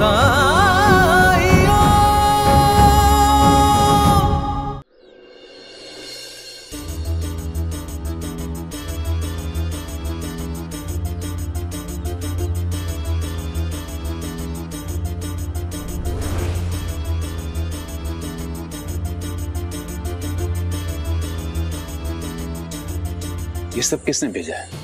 ये सब किसने भेजा है?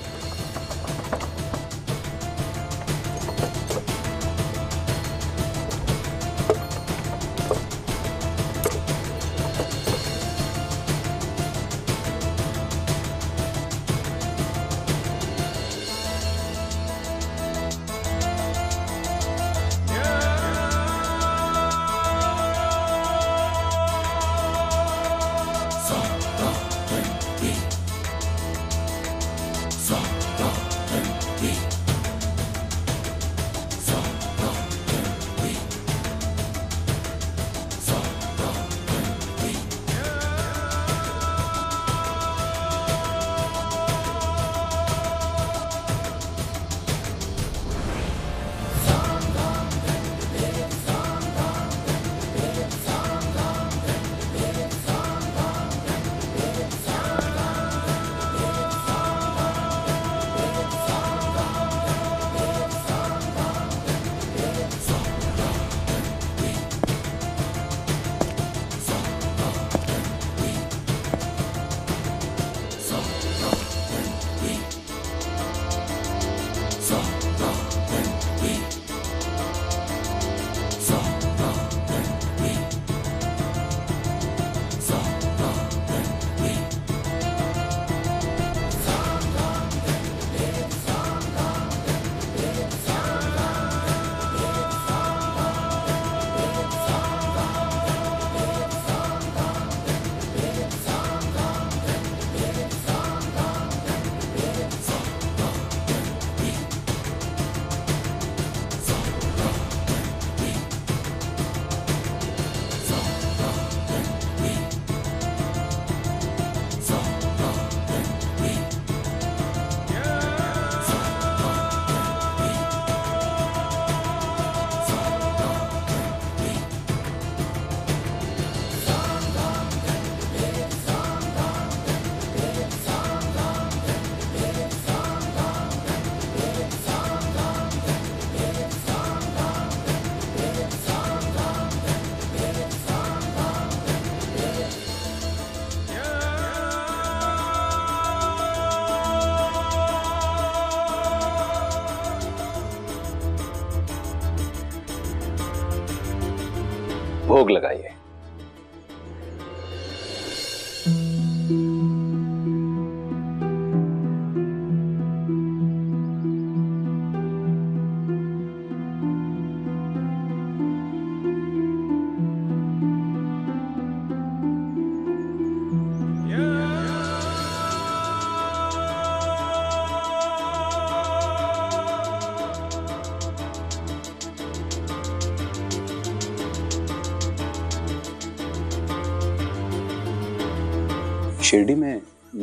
भोग लगाइए।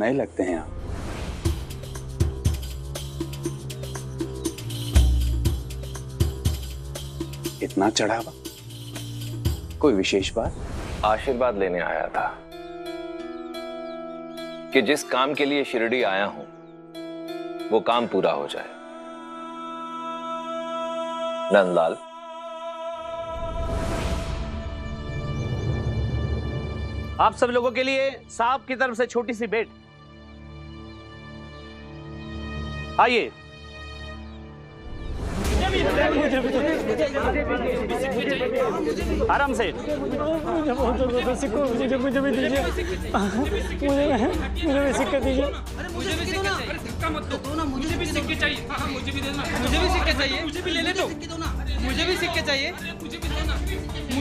नए लगते हैं आप। इतना चढ़ावा कोई विशेष बात? आशीर्वाद लेने आया था कि जिस काम के लिए शिरडी आया हूँ वो काम पूरा हो जाए। नंदलाल। आप सब लोगों के लिए साहब की तरफ़ से छोटी सी भेंट। आइए। आराम से। मुझे है सिक्को मुझे भी दीजिए मुझे मुझे भी सिक्का दीजिए मुझे भी सिक्के चाहिए। मुझे भी हाँ हाँ मुझे भी सिक्के चाहिए। मुझे भी ले ले दो मुझे भी सिक्के चाहिए।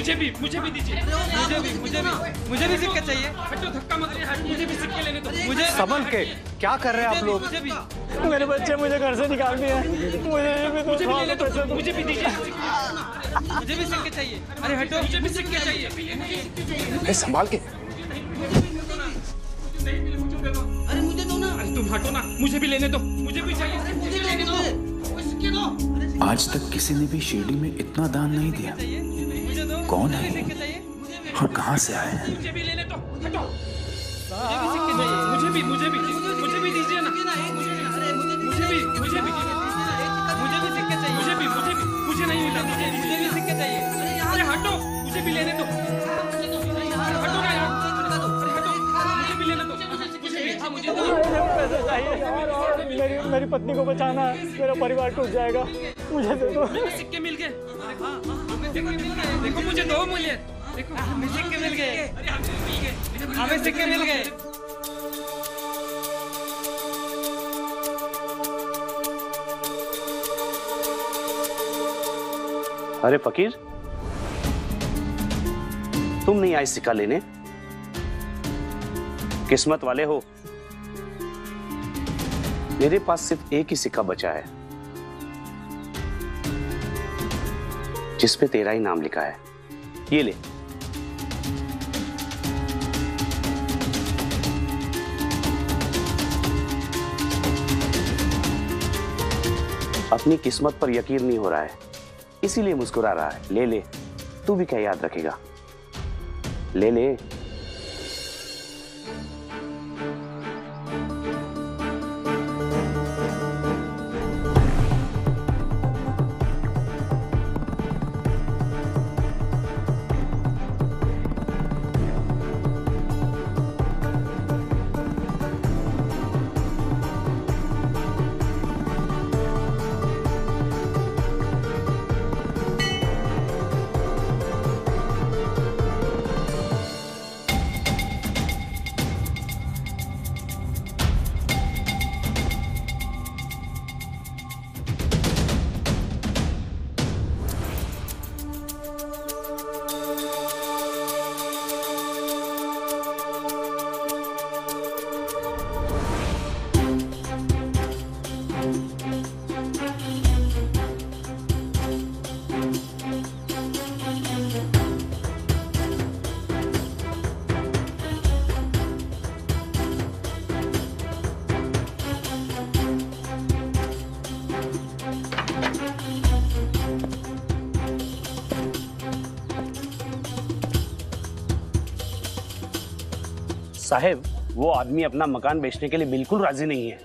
मुझे भी मुझे भी दीजिए। मुझे भी मुझे भी मुझे भी सिक्के चाहिए। हटो धक्का मत दे हट मुझे भी सिक्के लेने दो। मुझे संभल के क्या कर रहे हैं आप लोग? मुझे भी। मेरे बच्चे मुझे घर से निकाल दिए मुझे भी मुझे भी ले ले तो दो। मुझे भी दीजिए। मुझे भी सिक्के चाहिए। अरे हटो मुझे भी सिक्के चाहिए। अरे संभाल के। अरे मुझे दो ना। तुम हटो ना। मुझे भी लेने दो। मुझे भी चाहिए। मुझे भी लेने दो। आज तक किसी ने भी शिरडी में इतना दान नहीं दिया। कौन है और कहाँ से आए हैं? मुझे भी लेने दो हटो। मुझे भी सिक्के चाहिए। मुझे भी मुझे भी मुझे भी दीजिए ना। मुझे भी मुझे भी। मुझे भी सिक्के चाहिए। मुझे भी मुझे भी। मुझे नहीं मिला मुझे मुझे भी सिक्के चाहिए। अरे हटो मुझे भी लेने दो। हटो ना यार। हटो मुझे भी लेने दो। मुझे भी हाँ मुझे दो। पैसे चाहिए मेरी मेरी पत्नी को बचाना है। मेरा परिवार टूट जाएगा। मुझे दे दो। सिक्के देखो मुझे दो मूल्य। सिक्के मिल गए। हमें सिक्के मिल गए। अरे फकीर, तुम नहीं आए सिक्का लेने? किस्मत वाले हो। मेरे पास सिर्फ़ एक ही सिक्का बचा है। जिस पे तेरा ही नाम लिखा है। ये ले। अपनी किस्मत पर यकीन नहीं हो रहा है। इसीलिए मुस्कुरा रहा है। ले ले। तू भी क्या याद रखेगा? ले ले। साहेब, वो आदमी अपना मकान बेचने के लिए बिल्कुल राज़ी नहीं है।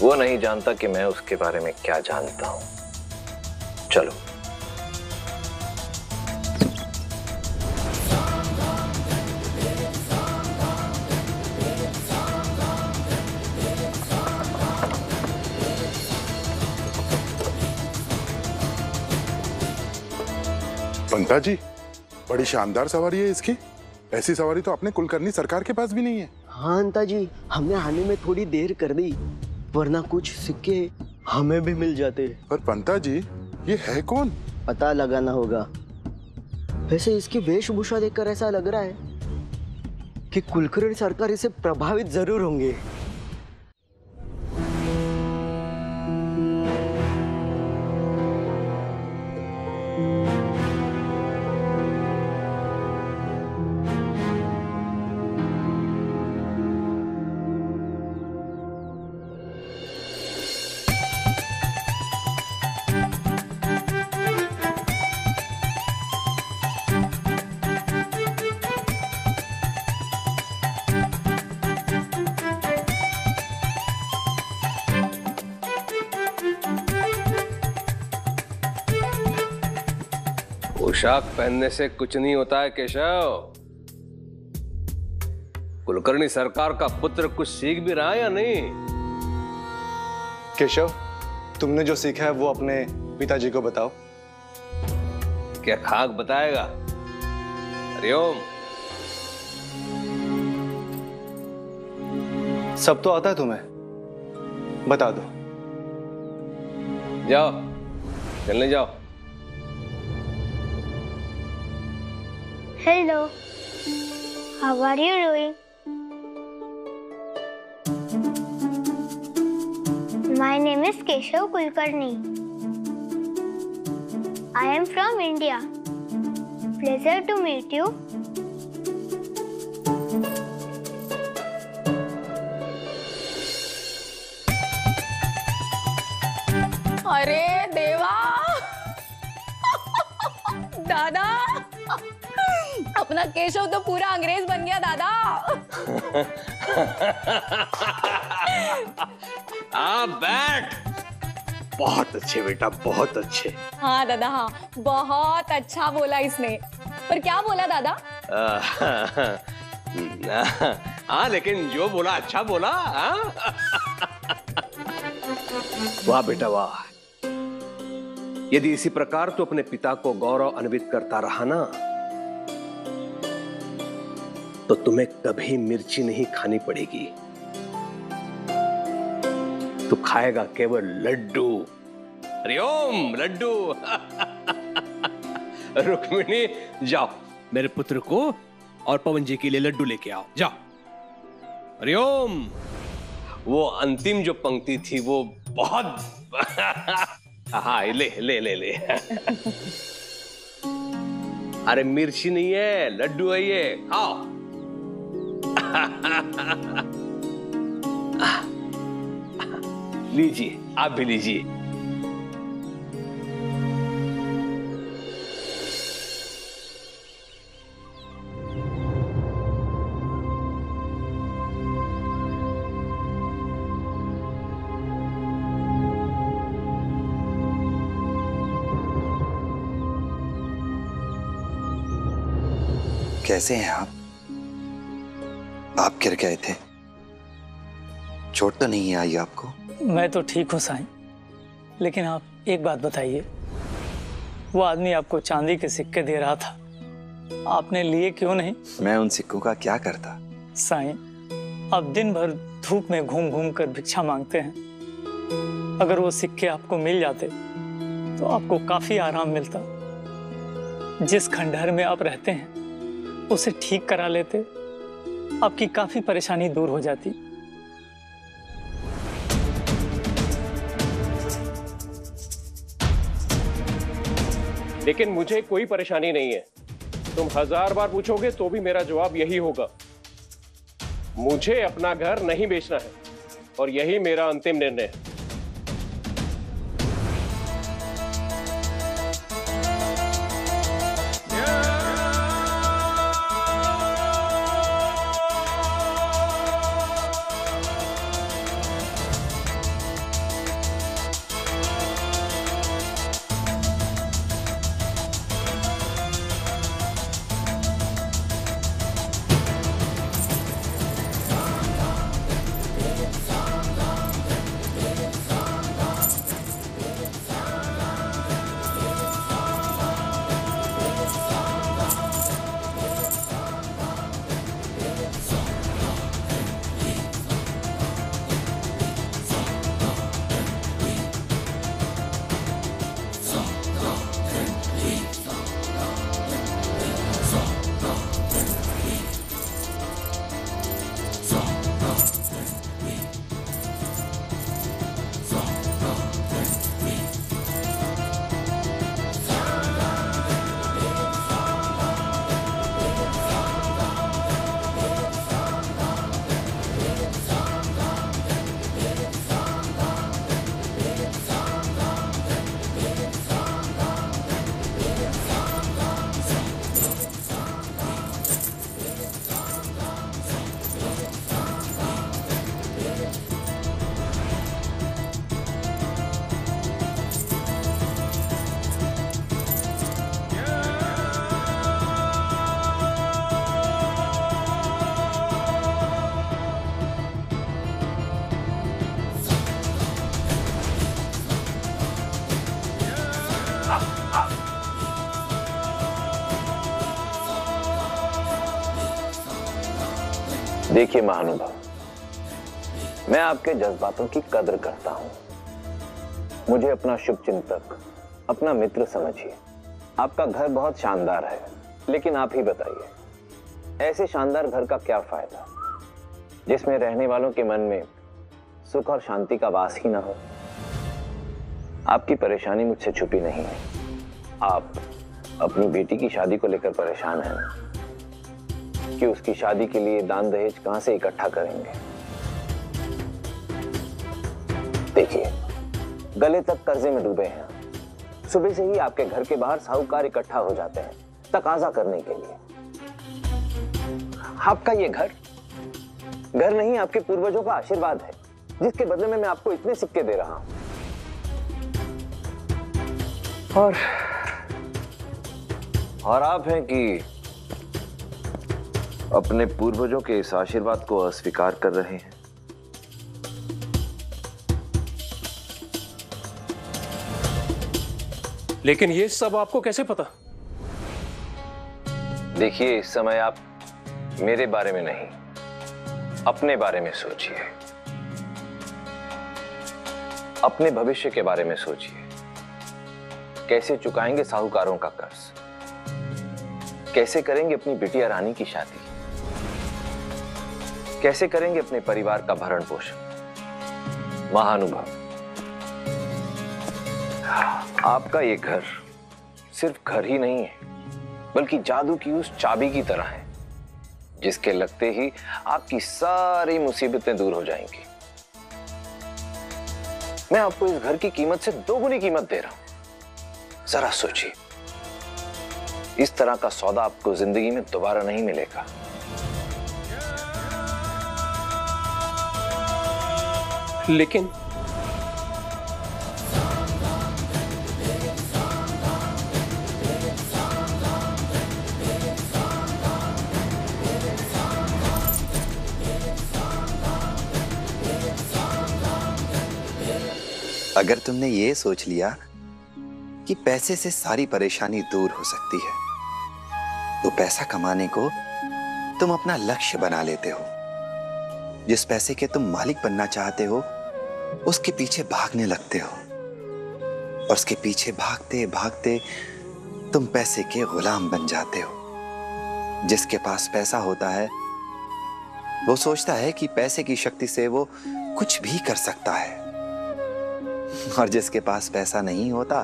वो नहीं जानता कि मैं उसके बारे में क्या जानता हूँ। पंता जी बड़ी शानदार सवारी है इसकी। ऐसी सवारी तो अपने कुलकर्णी सरकार के पास भी नहीं है। हाँ अंता जी हमने आने में थोड़ी देर कर दी वरना कुछ सिक्के हमें भी मिल जाते। पर पंता जी ये है कौन? पता लगाना होगा। वैसे इसकी वेशभूषा देखकर ऐसा लग रहा है कि कुलकर्णी सरकार इसे प्रभावित ज़रूर होंगे। पोशाक पहनने से कुछ नहीं होता है केशव। कुलकर्णी सरकार का पुत्र कुछ सीख भी रहा है या नहीं? केशव तुमने जो सीखा है वो अपने पिताजी को बताओ। क्या खाक बताएगा? हरिओम। सब तो आता है तुम्हें। बता दो। जाओ चलने जाओ। Hello. How are you doing? My name is Keshav Kulkarni. I am from India. Pleasure to meet you. अरे देवा दादा अपना केशव तो पूरा अंग्रेज़ बन गया दादा। आ बैठ। बहुत अच्छे बेटा बहुत अच्छे। हाँ दादा हाँ। बहुत अच्छा बोला इसने। पर क्या बोला दादा? हाँ लेकिन जो बोला अच्छा बोला हाँ? वाह बेटा वाह। यदि इसी प्रकार तो अपने पिता को गौरव अन्वित करता रहा ना तो तुम्हें कभी मिर्ची नहीं खानी पड़ेगी। तू खाएगा केवल लड्डू। हरिओम, लड्डू। रुक्मिणी, जाओ। मेरे पुत्र को और पवन जी के लिए लड्डू लेके आओ। जाओ। हरिओम। वो अंतिम जो पंक्ति थी, वो बहुत हाँ ले ले ले ले। अरे मिर्ची नहीं है, लड्डू है ये। खाओ। लीजिए आप भी लीजिए। कैसे हैं आप? गिर गए थे। चोट तो नहीं आई आपको? मैं तो ठीक हूँ साईं। लेकिन आप एक बात बताइए। वो आदमी आपको चांदी के सिक्के दे रहा था। आपने लिए क्यों नहीं? मैं उन सिक्कों का क्या करता? साईं आप दिन भर धूप में घूम घूम कर भिक्षा मांगते हैं। अगर वो सिक्के आपको मिल जाते तो आपको काफ़ी आराम मिलता। जिस खंडहर में आप रहते हैं उसे ठीक करा लेते आपकी काफ़ी परेशानी दूर हो जाती। लेकिन मुझे कोई परेशानी नहीं है। तुम हज़ार बार पूछोगे तो भी मेरा जवाब यही होगा। मुझे अपना घर नहीं बेचना है और यही मेरा अंतिम निर्णय है। देखिए महानुभव, मैं आपके जज्बातों की कद्र करता हूँ। मुझे अपना शुभ चिंतक, अपना मित्र समझिए। आपका घर बहुत शानदार है, लेकिन आप ही बताइए, ऐसे शानदार घर का क्या फ़ायदा? जिसमें रहने वालों के मन में सुख और शांति का वास ही ना हो। आपकी परेशानी मुझसे छुपी नहीं है। आप अपनी बेटी की शादी को लेकर परेशान हैं। कि उसकी शादी के लिए दान दहेज कहाँ से इकट्ठा करेंगे। देखिए, गले तक कर्जे में डूबे हैं। सुबह से ही आपके घर के बाहर साहूकार इकट्ठा हो जाते हैं, तकाजा करने के लिए। आपका ये घर? घर नहीं, आपके पूर्वजों का आशीर्वाद है, जिसके बदले में मैं आपको इतने सिक्के दे रहा हूँ। और और आप हैं कि अपने पूर्वजों के इस आशीर्वाद को अस्वीकार कर रहे हैं। लेकिन ये सब आपको कैसे पता? देखिए इस समय आप मेरे बारे में नहीं अपने बारे में सोचिए। अपने भविष्य के बारे में सोचिए। कैसे चुकाएँगे साहूकारों का कर्ज? कैसे करेंगे अपनी बिटिया रानी की शादी? कैसे करेंगे अपने परिवार का भरण पोषण? महानुभव। आपका ये घर सिर्फ़ घर ही नहीं है, बल्कि जादू की उस चाबी की तरह है, जिसके लगते ही आपकी सारी मुसीबतें दूर हो जाएँगी। मैं आपको इस घर की कीमत से दोगुनी कीमत दे रहा हूँ। जरा सोचिए। इस तरह का सौदा आपको ज़िंदगी में दोबारा नहीं मिलेगा। लेकिन अगर तुमने ये सोच लिया कि पैसे से सारी परेशानी दूर हो सकती है तो पैसा कमाने को तुम अपना लक्ष्य बना लेते हो। जिस पैसे के तुम मालिक बनना चाहते हो उसके पीछे भागने लगते हो। और उसके पीछे भागते भागते तुम पैसे के गुलाम बन जाते हो। जिसके पास पैसा होता है, वो सोचता है कि पैसे की शक्ति से वो कुछ भी कर सकता है। और जिसके पास पैसा नहीं होता,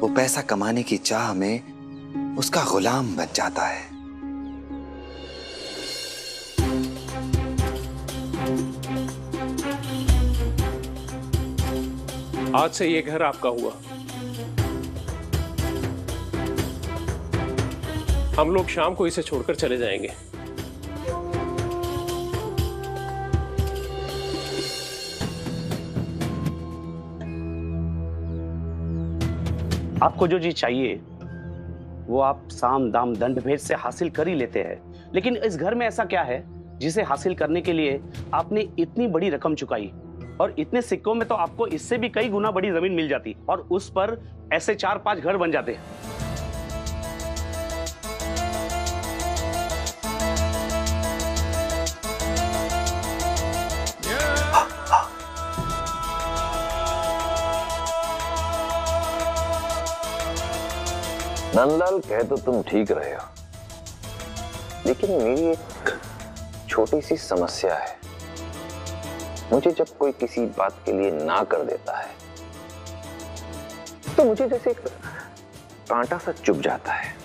वो पैसा कमाने की चाह में उसका गुलाम बन जाता है। आज से ये घर आपका हुआ। हम लोग शाम को इसे छोड़कर चले जाएँगे। आपको जो चीज़ चाहिए, वो आप साम दाम दंड भेद से हासिल कर ही लेते हैं। लेकिन इस घर में ऐसा क्या है, जिसे हासिल करने के लिए आपने इतनी बड़ी रकम चुकाई? और इतने सिक्कों में तो आपको इससे भी कई गुना बड़ी ज़मीन मिल जाती और उस पर ऐसे चार पाँच घर बन जाते नंदलाल, कह तो तुम ठीक रहे हो। लेकिन मेरी एक छोटी सी समस्या है। मुझे जब कोई किसी बात के लिए ना कर देता है तो मुझे जैसे एक कांटा सा चुभ जाता है।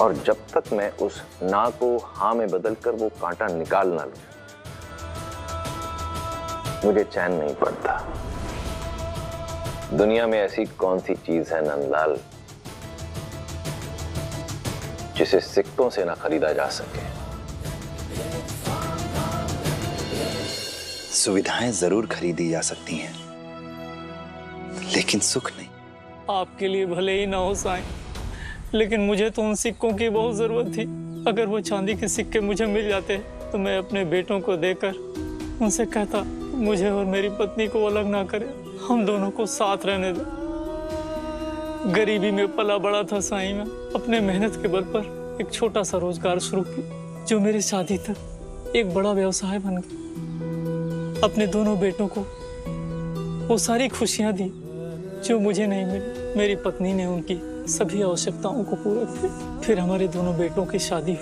और जब तक मैं उस ना को हा में बदलकर वो कांटा निकाल ना लूँ, मुझे चैन नहीं पड़ता। दुनिया में ऐसी कौन सी चीज़ है नंदलाल जिसे सिक्कों से ना खरीदा जा सके? सुविधाएँ ज़रूर खरीदी जा सकती हैं, लेकिन सुख नहीं। आपके लिए भले ही ना हो साईं, लेकिन मुझे तो उन सिक्कों की बहुत ज़रूरत थी। अगर वो चांदी के सिक्के मुझे मिल जाते तो मैं अपने बेटों को देकर उनसे कहता, मुझे और मेरी पत्नी को अलग ना करे, हम दोनों को साथ रहने दे। गरीबी में पला बड़ा था साईं में। अपने मेहनत के बल पर एक छोटा सा रोज़गार शुरू किया, जो मेरी शादी तक एक बड़ा व्यवसाय बन गया। अपने दोनों बेटों को वो सारी खुशियाँ दी जो मुझे नहीं मिली। मेरी पत्नी ने उनकी सभी आवश्यकताओं को पूरा किया। फिर हमारे दोनों बेटों की शादी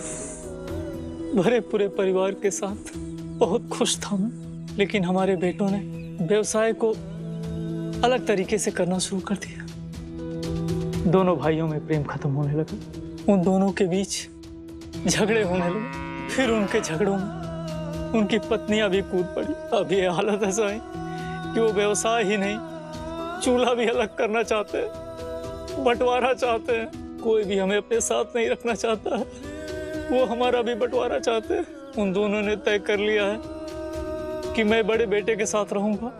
भरे पूरे परिवार के साथ बहुत खुश था मैं। लेकिन हमारे बेटों ने व्यवसाय को अलग तरीके से करना शुरू कर दिया। दोनों भाइयों में प्रेम खत्म होने लगा। उन दोनों के बीच झगड़े होने लगे। फिर उनके झगड़ों में उनकी पत्नियाँ भी कूद पड़ी। अब ये हालत ऐसा है कि वो व्यवसाय ही नहीं। चूल्हा भी अलग करना चाहते हैं, बंटवारा चाहते हैं। कोई भी हमें अपने साथ नहीं रखना चाहता है। वो हमारा भी बंटवारा चाहते हैं। उन दोनों ने तय कर लिया है कि मैं बड़े बेटे के साथ रहूँगा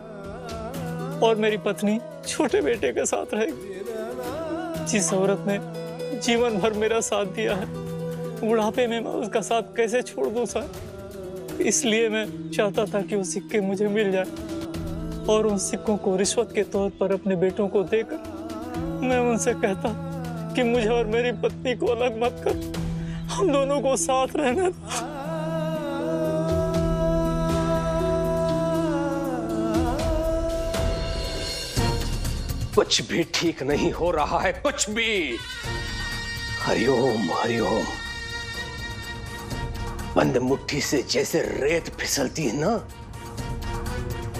और मेरी पत्नी छोटे बेटे के साथ रहेगी। जिस औरत ने जीवन भर मेरा साथ दिया है, बुढ़ापे में मैं उसका साथ कैसे छोड़ दूँ, सर? इसलिए मैं चाहता था कि वो सिक्के मुझे मिल जाए और उन सिक्कों को रिश्वत के तौर पर अपने बेटों को देकर मैं उनसे कहता कि मुझे और मेरी पत्नी को अलग मत कर। हम दोनों को साथ रहना कुछ भी ठीक नहीं हो रहा है, कुछ भी। हरिओम हरिओम। बंद मुट्ठी से जैसे रेत फिसलती है ना,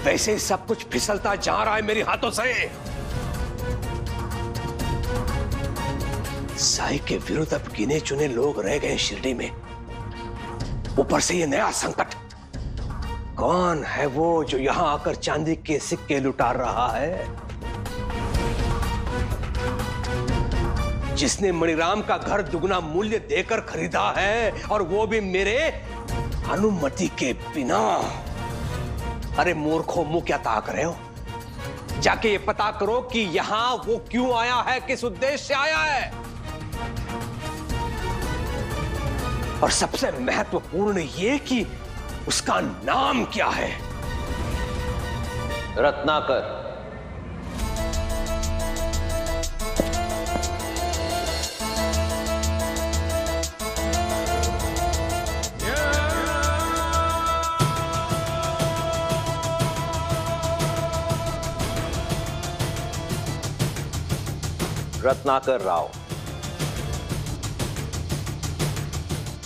वैसे सब कुछ फिसलता जा रहा है मेरे हाथों से। साई के विरुद्ध अब गिने चुने लोग रह गए शिरडी में। ऊपर से ये नया संकट। कौन है वो जो यहाँ आकर चांदी के सिक्के लुटा रहा है? जिसने मणिराम का घर दुगना मूल्य देकर खरीदा है और वो भी मेरे अनुमति के बिना। अरे मूर्खो, मुँह क्या ताक रहे हो? जाके ये पता करो कि यहाँ वो क्यों आया है, किस उद्देश्य से आया है। और सबसे महत्वपूर्ण ये कि उसका नाम क्या है? रत्नाकर। रत्नाकर राव।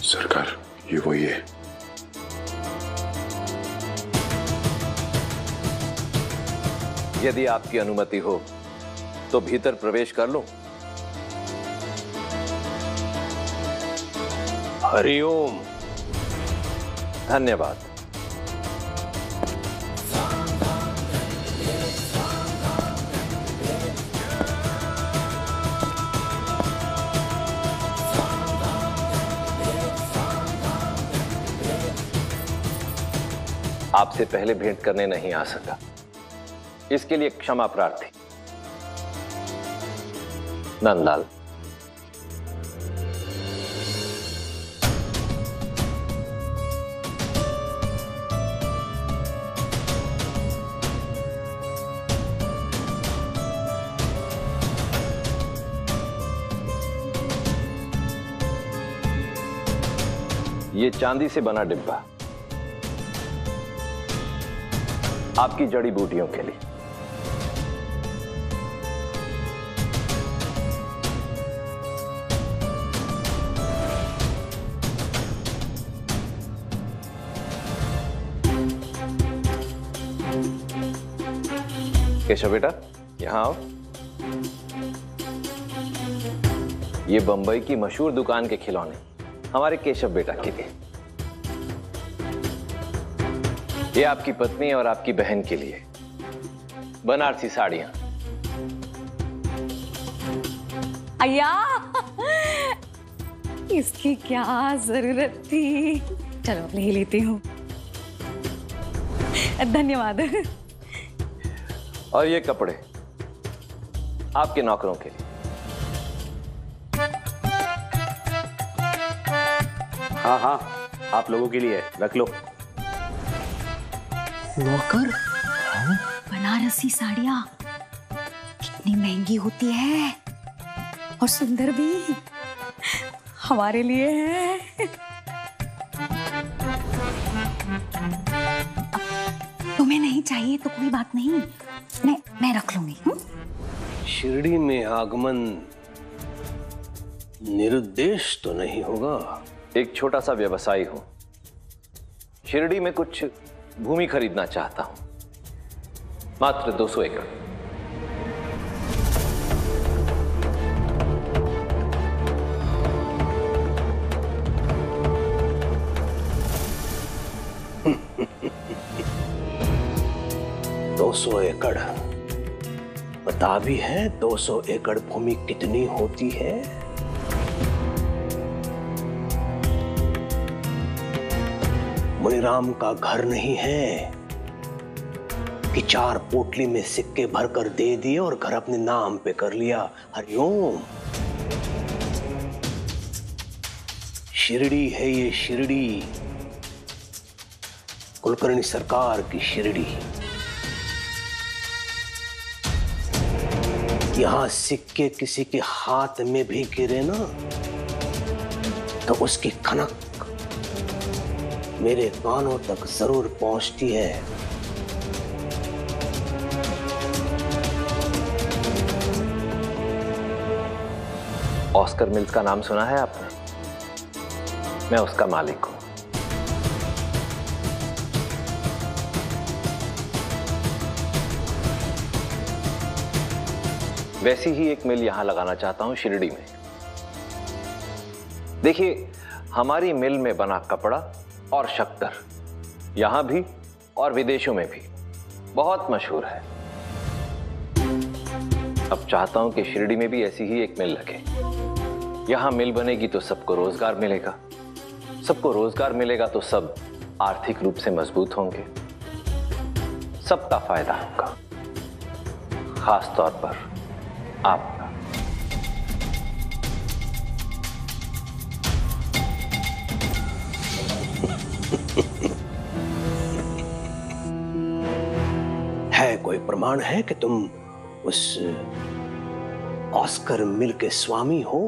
सरकार ये वही है यदि आपकी अनुमति हो तो भीतर प्रवेश कर लो। हरिओम धन्यवाद। आपसे पहले भेंट करने नहीं आ सका। इसके लिए क्षमा प्रार्थी। नंदलाल। ये चांदी से बना डिब्बा। आपकी जड़ी बूटियों के लिए। केशव बेटा, यहाँ आओ। ये बंबई की मशहूर दुकान के खिलौने हमारे केशव बेटा के लिए। ये आपकी पत्नी और आपकी बहन के लिए। बनारसी साड़ियाँ। अया इसकी क्या ज़रूरत थी? चलो ले लेती हूँ। धन्यवाद। और ये कपड़े आपके नौकरों के लिए। हाँ हाँ आप लोगों के लिए रख लो। नौकर बनारसी साड़ियाँ। कितनी महँगी होती है। और सुंदर भी। हमारे लिए है। तुम्हें नहीं चाहिए तो कोई बात नहीं। मैं मैं रख लूँगी हुँ? शिरडी में आगमन निरुद्देश तो नहीं होगा। एक छोटा सा व्यवसायी हूँ। शिरडी में कुछ भूमि खरीदना चाहता हूँ। मात्र 200 एकड़। दो सौ एकड़। बता भी है 200 एकड़ भूमि कितनी होती है? मुनिराम का घर नहीं है, कि चार पोटली में सिक्के भरकर दे दिए और घर अपने नाम पे कर लिया। हरिओम। शिरडी है ये शिरडी। कुलकर्णी सरकार की शिरडी। यहाँ सिक्के किसी के हाथ में भी गिरे ना तो उसकी खनक मेरे कानों तक ज़रूर पहुँचती है। ऑस्कर मिल्स का नाम सुना है आपने? मैं उसका मालिक हूँ। वैसी ही एक मिल यहाँ लगाना चाहता हूँ शिरडी में। देखिए, हमारी मिल में बना कपड़ा और शक्कर। यहाँ भी और विदेशों में भी। बहुत मशहूर है। अब चाहता हूँ कि शिरडी में भी ऐसी ही एक मिल लगे। यहाँ मिल बनेगी तो सबको रोज़गार मिलेगा। सबको रोज़गार मिलेगा तो सब आर्थिक रूप से मज़बूत होंगे। सबका फ़ायदा होगा। खास तौर पर आपका कोई प्रमाण है कि तुम उस ऑस्कर मिल के स्वामी हो?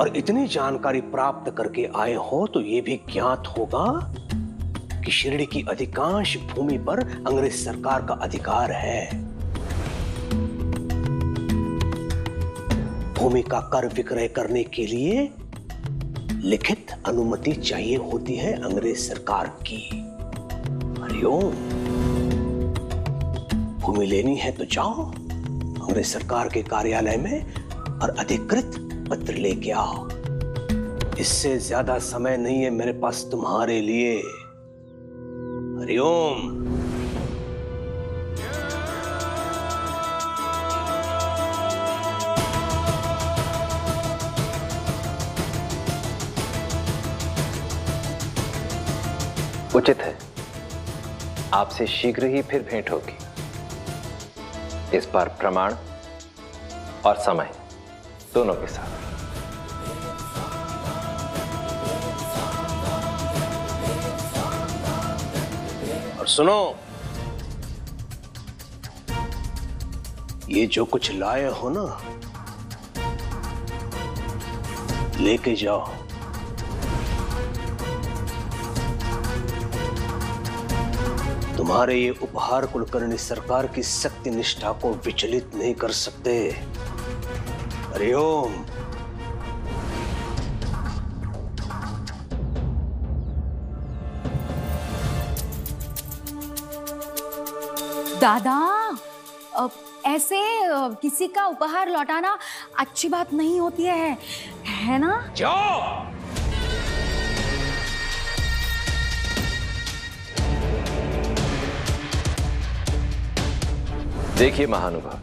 और इतनी जानकारी प्राप्त करके आए हो तो यह भी ज्ञात होगा कि शिरडी की अधिकांश भूमि पर अंग्रेज़ सरकार का अधिकार है। भूमि का कर विक्रय करने के लिए लिखित अनुमति चाहिए होती है अंग्रेज़ सरकार की। हरिओम। भूमि लेनी है तो जाओ अंग्रेज़ सरकार के कार्यालय में और अधिकृत पत्र लेके आओ। इससे ज़्यादा समय नहीं है मेरे पास तुम्हारे लिए। हरिओम उचित है। आपसे शीघ्र ही फिर भेंट होगी। इस बार प्रमाण और समय दोनों के साथ। और सुनो, ये जो कुछ लाए हो ना, लेके जाओ। तुम्हारे ये उपहार कुलकर्णी सरकार की शक्ति निष्ठा को विचलित नहीं कर सकते। हरिओम दादा अब ऐसे किसी का उपहार लौटाना अच्छी बात नहीं होती है है ना? जाओ। देखिए महानुभाव,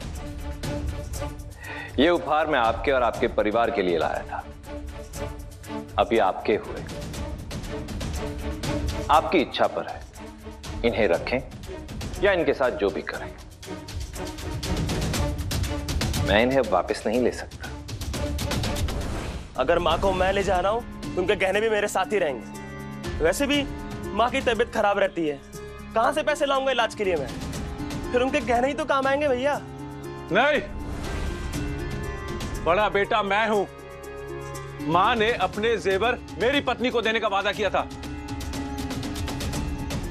ये उपहार मैं आपके और आपके परिवार के लिए लाया था। अब ये आपके हुए। आपकी इच्छा पर है। इन्हें रखें या इनके साथ जो भी करें। मैं इन्हें वापस नहीं ले सकता। अगर माँ को मैं ले जा रहा हूँ तो उनके गहने भी मेरे साथ ही रहेंगे। वैसे भी माँ की तबीयत खराब रहती है। कहाँ से पैसे लाऊँगा इलाज के लिए मैं? फिर उनके गहने ही तो काम आएँगे भैया। नहीं। बड़ा बेटा मैं हूँ। माँ ने अपने जेवर मेरी पत्नी को देने का वादा किया था।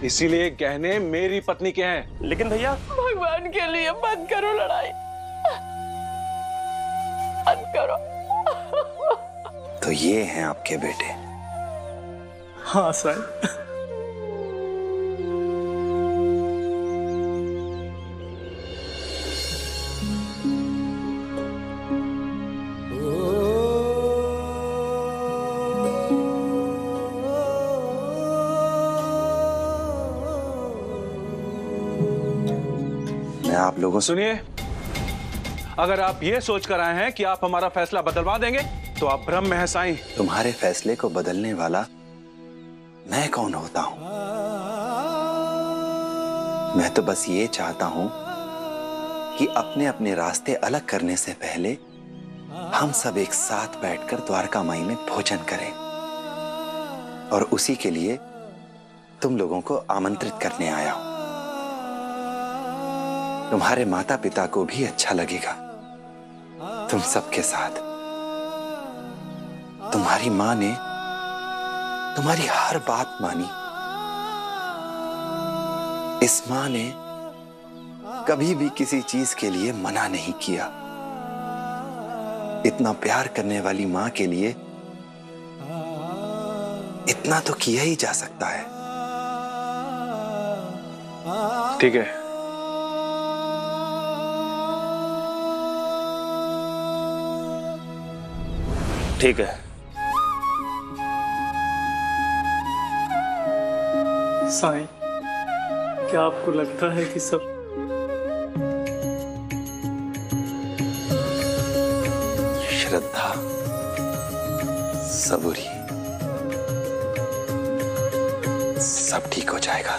इसीलिए गहने मेरी पत्नी के हैं। लेकिन भैया भगवान के लिए बंद करो लड़ाई। बंद करो। तो ये हैं आपके बेटे। हाँ सर। आप लोगों सुनिए अगर आप ये सोच कर आए हैं कि आप हमारा फैसला बदलवा देंगे तो आप भ्रम में हैं साईं। तुम्हारे फैसले को बदलने वाला मैं कौन होता हूँ? मैं तो बस ये चाहता हूँ कि अपने अपने रास्ते अलग करने से पहले हम सब एक साथ बैठकर द्वारका माई में भोजन करें। और उसी के लिए तुम लोगों को आमंत्रित करने आया हूँ। तुम्हारे माता पिता को भी अच्छा लगेगा। तुम सबके साथ। तुम्हारी माँ ने तुम्हारी हर बात मानी। इस माँ ने कभी भी किसी चीज़ के लिए मना नहीं किया। इतना प्यार करने वाली माँ के लिए इतना तो किया ही जा सकता है। ठीक है। ठीक है। साईं क्या आपको लगता है कि सब श्रद्धा सबूरी सब ठीक हो जाएगा।